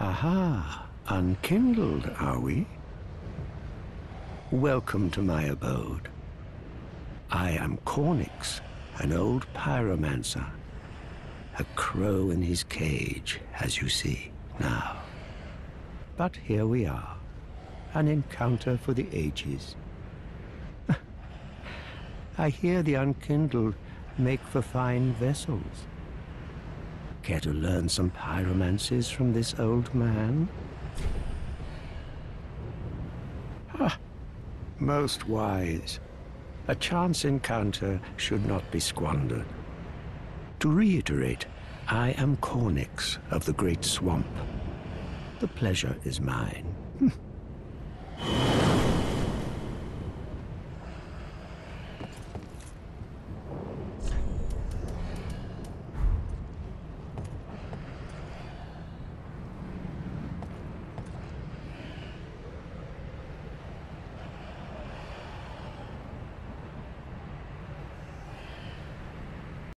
Aha, unkindled, are we? Welcome to my abode. I am Cornyx, an old pyromancer. A crow in his cage, as you see now. But here we are, an encounter for the ages. I hear the unkindled make for fine vessels. Care to learn some pyromancies from this old man? Ah, most wise. A chance encounter should not be squandered. To reiterate, I am Cornyx of the Great Swamp. The pleasure is mine.